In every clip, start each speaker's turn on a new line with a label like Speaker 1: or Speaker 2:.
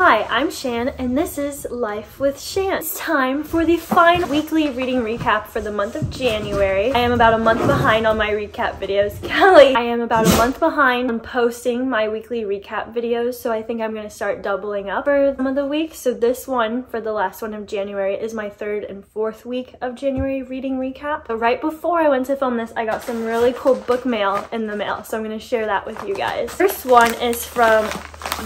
Speaker 1: Hi, I'm Shan, and this is Life with Shan. It's time for the final weekly reading recap for the month of January. I am about a month behind on my recap videos. Kelly, I am about a month behind on posting my weekly recap videos, so I think I'm gonna start doubling up for some of the weeks. So this one, for the last one of January, is my third and fourth week of January reading recap. But right before I went to film this, I got some really cool book mail in the mail, so I'm gonna share that with you guys. First one is from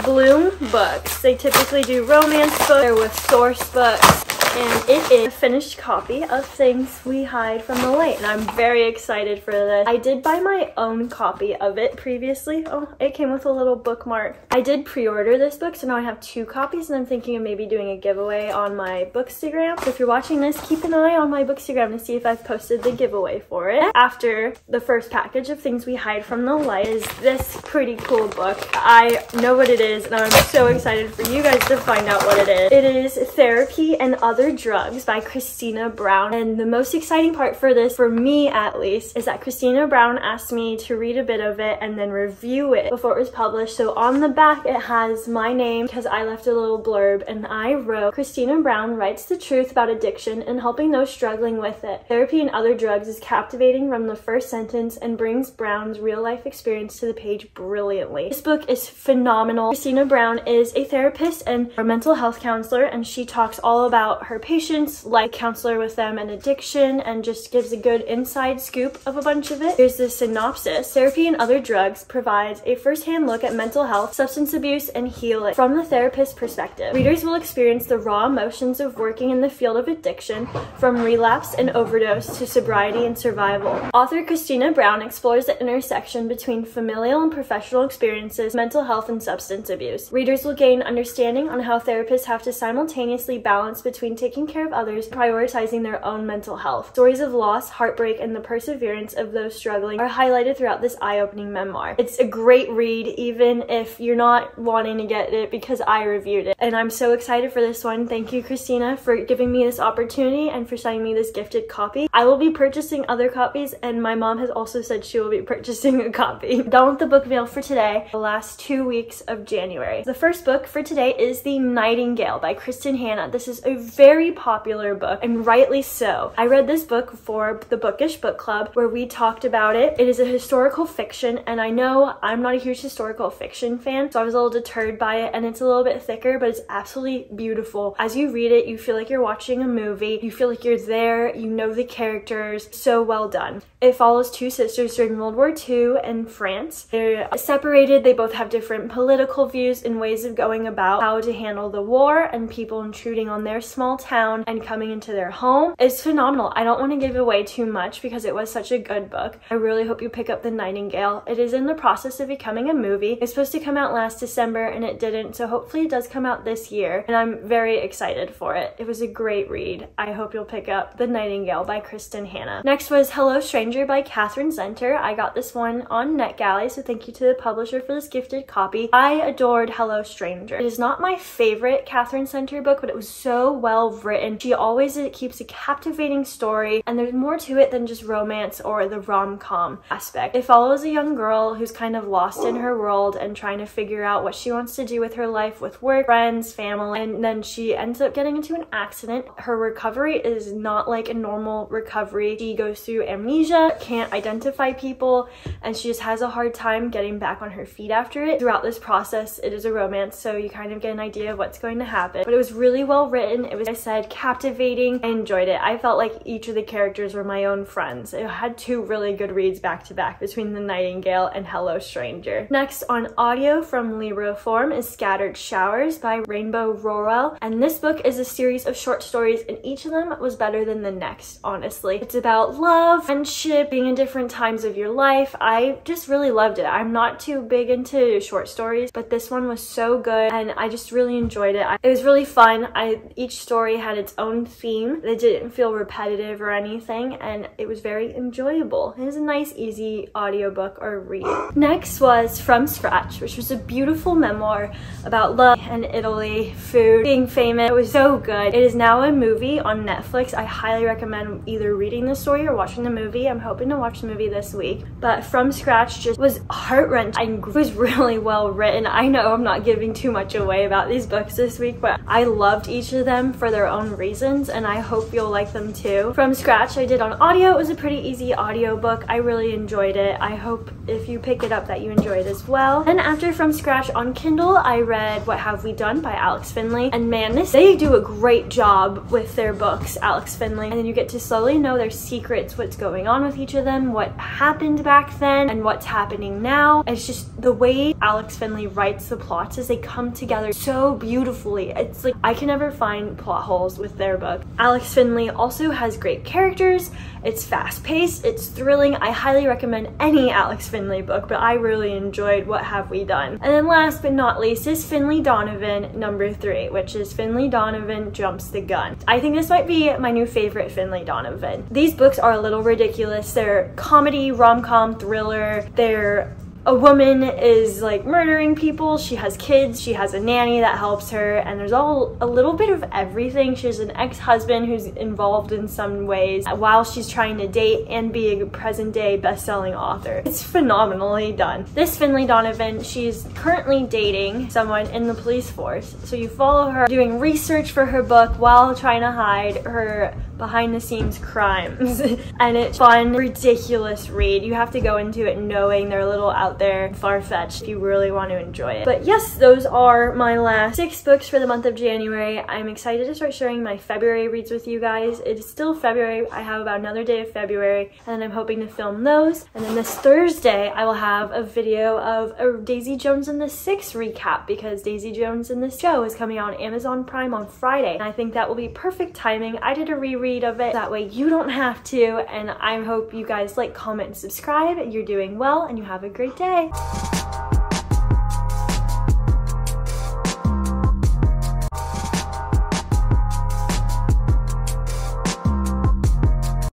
Speaker 1: Bloom Books. They typically do romance books with Sourcebooks and it is a finished copy of Things We Hide from the Light, and I'm very excited for this. I did buy my own copy of it previously. Oh, it came with a little bookmark. I did pre-order this book, so now I have two copies, and I'm thinking of maybe doing a giveaway on my Bookstagram. So if you're watching this, keep an eye on my Bookstagram to see if I've posted the giveaway for it. After the first package of Things We Hide from the Light is this pretty cool book. I know what it is, and I'm so excited for you guys to find out what it is. It is Therapy and Other other Drugs by Christina Brown. And the most exciting part for this, for me at least, is that Christina Brown asked me to read a bit of it and then review it before it was published. So on the back, it has my name because I left a little blurb and I wrote, Christina Brown writes the truth about addiction and helping those struggling with it. Therapy and Other Drugs is captivating from the first sentence and brings Brown's real life experience to the page brilliantly. This book is phenomenal. Christina Brown is a therapist and a mental health counselor and she talks all about her her patients, like counselor with them and addiction, and just gives a good inside scoop of a bunch of it. Here's the synopsis. Therapy and Other Drugs provides a first-hand look at mental health, substance abuse, and healing from the therapist's perspective. Readers will experience the raw emotions of working in the field of addiction, from relapse and overdose to sobriety and survival. Author Christina Brown explores the intersection between familial and professional experiences, mental health, and substance abuse. Readers will gain understanding on how therapists have to simultaneously balance between taking care of others, prioritizing their own mental health. Stories of loss, heartbreak, and the perseverance of those struggling are highlighted throughout this eye-opening memoir. It's a great read, even if you're not wanting to get it because I reviewed it. And I'm so excited for this one. Thank you, Christina, for giving me this opportunity and for sending me this gifted copy. I will be purchasing other copies, and my mom has also said she will be purchasing a copy. Done with the book mail for today, the last two weeks of January. The first book for today is The Nightingale by Kristin Hannah. This is a very very popular book, and rightly so. I read this book for the Bookish Book Club where we talked about it. It is a historical fiction, and I know I'm not a huge historical fiction fan, so I was a little deterred by it, and it's a little bit thicker, but it's absolutely beautiful. As you read it, you feel like you're watching a movie. You feel like you're there. You know the characters. So well done. It follows two sisters during World War II in France. They're separated. They both have different political views and ways of going about how to handle the war and people intruding on their small town and coming into their home is phenomenal. I don't want to give away too much because it was such a good book. I really hope you pick up The Nightingale. It is in the process of becoming a movie. It's supposed to come out last December and it didn't, so hopefully it does come out this year and I'm very excited for it. It was a great read. I hope you'll pick up The Nightingale by Kristin Hannah. Next was Hello Stranger by Katherine Center. I got this one on NetGalley, so thank you to the publisher for this gifted copy. I adored Hello Stranger. It is not my favorite Katherine Center book, but it was so well written. She always keeps a captivating story and there's more to it than just romance or the rom-com aspect. It follows a young girl who's kind of lost in her world and trying to figure out what she wants to do with her life with work, friends, family, and then she ends up getting into an accident. Her recovery is not like a normal recovery. She goes through amnesia, can't identify people, and she just has a hard time getting back on her feet after it. Throughout this process, it is a romance, so you kind of get an idea of what's going to happen. But it was really well written. It was said, captivating. I enjoyed it. I felt like each of the characters were my own friends. It had two really good reads back to back between The Nightingale and Hello Stranger. Next on audio from Libro.fm is Scattered Showers by Rainbow Rowell. And this book is a series of short stories and each of them was better than the next, honestly. It's about love, friendship, being in different times of your life. I just really loved it. I'm not too big into short stories, but this one was so good and I just really enjoyed it. It was really fun. I Each story story had its own theme. It didn't feel repetitive or anything, and it was very enjoyable. It was a nice, easy audiobook or read. Next was From Scratch, which was a beautiful memoir about love and Italy, food, being famous. It was so good. It is now a movie on Netflix. I highly recommend either reading the story or watching the movie. I'm hoping to watch the movie this week. But From Scratch just was heart-wrenching. It was really well written. I know I'm not giving too much away about these books this week, but I loved each of them for their own reasons and I hope you'll like them too. From Scratch I did on audio. It was a pretty easy audio book. I really enjoyed it. I hope if you pick it up that you enjoy it as well. And after From Scratch on Kindle, I read What Have We Done by Alex Finlay. And man, this they do a great job with their books, Alex Finlay. And then you get to slowly know their secrets, what's going on with each of them, what happened back then, and what's happening now. It's just the way Alex Finlay writes the plots as they come together so beautifully. It's like I can never find plot holes with their book. Alex Finlay also has great characters. It's fast paced, it's thrilling. I highly recommend any Alex Finlay book, but I really enjoyed What Have We Done. And then last but not least is Finlay Donovan number three, which is Finlay Donovan Jumps the Gun. I think this might be my new favorite Finlay Donovan. These books are a little ridiculous. They're comedy, rom-com, thriller. They're a woman is like murdering people. She has kids. She has a nanny that helps her. And there's all a little bit of everything. She has an ex-husband who's involved in some ways while she's trying to date and be a present day best-selling author. It's phenomenally done. This Finlay Donovan she's currently dating someone in the police force. So you follow her doing research for her book while trying to hide her behind the scenes crimes. And it's fun. Ridiculous read. You have to go into it knowing they're a little out there far-fetched if you really want to enjoy it. But yes those are my last six books for the month of January. I'm excited to start sharing my February reads with you guys. It is still February. I have about another day of February and I'm hoping to film those. And then this Thursday I will have a video of a Daisy Jones and the Six recap because Daisy Jones and the show is coming out on Amazon Prime on Friday. And I think that will be perfect timing. I did a reread read of it. That way you don't have to. And I hope you guys like, comment, subscribe. You're doing well and you have a great day.